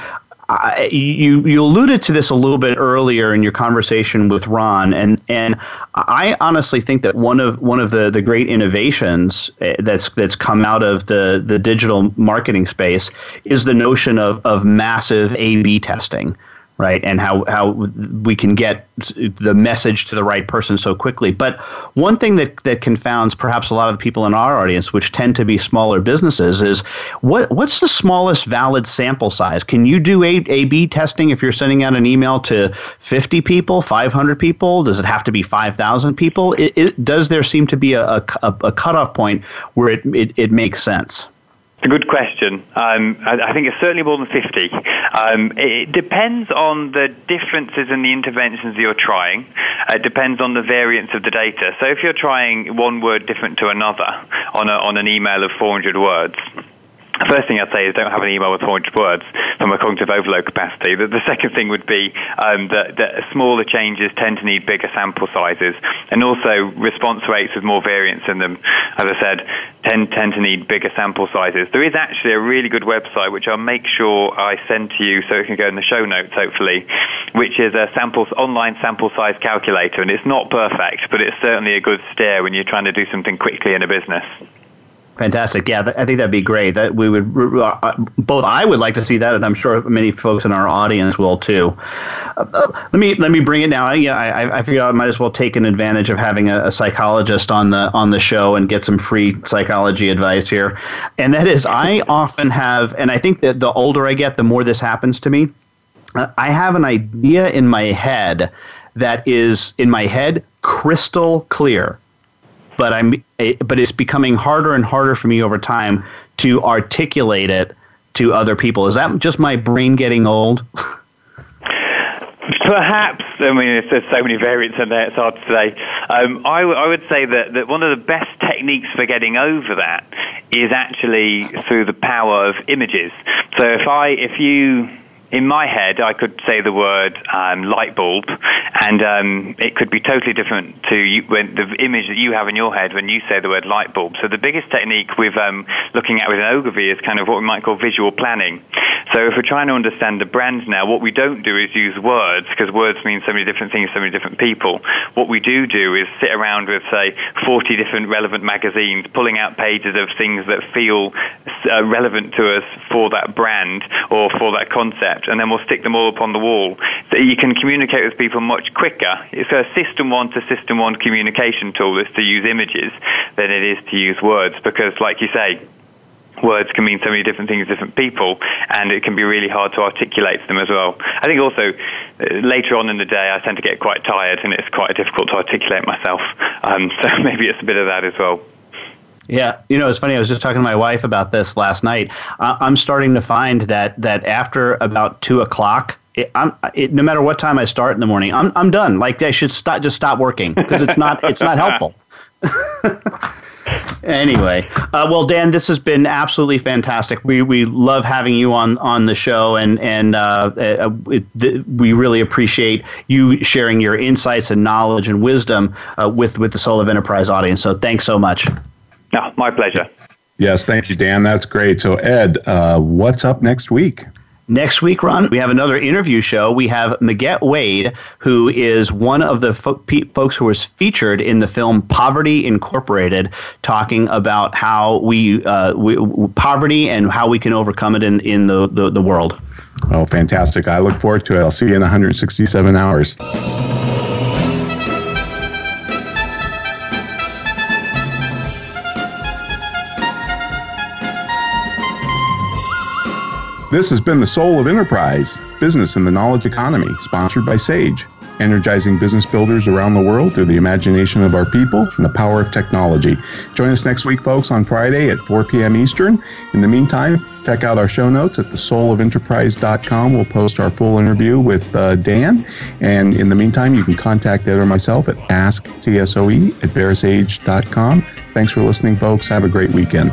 I, you you alluded to this a little bit earlier in your conversation with Ron, and and I honestly think that one of one of the, the great innovations eh, that's that's come out of the, the digital marketing space is the notion of, of massive A/B testing right? And how, how we can get the message to the right person so quickly. But one thing that, that confounds perhaps a lot of the people in our audience, which tend to be smaller businesses, is what what's the smallest valid sample size? Can you do A, A B testing if you're sending out an email to 50 people, 500 people? Does it have to be 5,000 people? It, it, does there seem to be a, a, a cutoff point where it, it, it makes sense? A good question. Um, I, I, think it's certainly more than 50. Um, it depends on the differences in the interventions you're trying. It depends on the variance of the data. So if you're trying one word different to another on, a, on an email of 400 words, First thing I'd say is don't have an email with 400 words from a cognitive overload capacity. The, the second thing would be um, that, that, smaller changes tend to need bigger sample sizes, and also response rates with more variance in them, as I said, tend tend to need bigger sample sizes. There is actually a really good website which I'll make sure I send to you so it can go in the show notes, hopefully, which is a samples online sample size calculator, and it's not perfect, but it's certainly a good steer when you're trying to do something quickly in a business. Fantastic. Yeah, I think that'd be great. That we would uh, both. I would like to see that, and I'm sure many folks in our audience will too. Uh, uh, let me let me bring it now. Yeah, I, I figure I might as well take an advantage of having a, a, psychologist on the on the show and get some free psychology advice here. And that is, I often have, and I think that the older I get, the more this happens to me. Uh, I have an idea in my head that is in my head crystal clear but I'm but it's becoming harder and harder for me over time to articulate it to other people. Is that just my brain getting old? Perhaps. I mean, there's so many variants in there; it's hard to say. Um, I, w- I would say that, that one of the best techniques for getting over that is actually through the power of images. So if I, if you in my head, I could say the word um, light bulb, and um, it could be totally different to you, when the image that you have in your head when you say the word light bulb. So the biggest technique with um, looking at with an ogilvy is kind of what we might call visual planning. So if we're trying to understand the brand now, what we don't do is use words because words mean so many different things to so many different people. What we do do is sit around with say 40 different relevant magazines, pulling out pages of things that feel uh, relevant to us for that brand or for that concept and then we'll stick them all up on the wall. So you can communicate with people much quicker. It's a system one to system one communication tool is to use images than it is to use words because, like you say, words can mean so many different things to different people, and it can be really hard to articulate them as well. I think also uh, later on in the day, I tend to get quite tired, and it's quite difficult to articulate myself. Um, so maybe it's a bit of that as well. Yeah, you know, it's funny. I was just talking to my wife about this last night. Uh, I'm starting to find that that after about two o'clock, it, I'm it, no matter what time I start in the morning, I'm I'm done. Like I should stop, just stop working because it's not it's not helpful. anyway, uh, well, Dan, this has been absolutely fantastic. We we love having you on on the show, and and uh, uh, it, th- we really appreciate you sharing your insights and knowledge and wisdom uh, with with the Soul of Enterprise audience. So thanks so much. No, my pleasure. Yes, thank you, Dan. That's great. So, Ed, uh, what's up next week? Next week, Ron, we have another interview show. We have Magatte Wade, who is one of the fo- pe- folks who was featured in the film Poverty Incorporated, talking about how we, uh, we poverty and how we can overcome it in, in the, the, the world. Oh, fantastic. I look forward to it. I'll see you in 167 hours. This has been The Soul of Enterprise Business in the Knowledge Economy, sponsored by SAGE, energizing business builders around the world through the imagination of our people and the power of technology. Join us next week, folks, on Friday at 4 p.m. Eastern. In the meantime, check out our show notes at thesoulofenterprise.com. We'll post our full interview with uh, Dan. And in the meantime, you can contact Ed or myself at asktsoe at verasage.com. Thanks for listening, folks. Have a great weekend.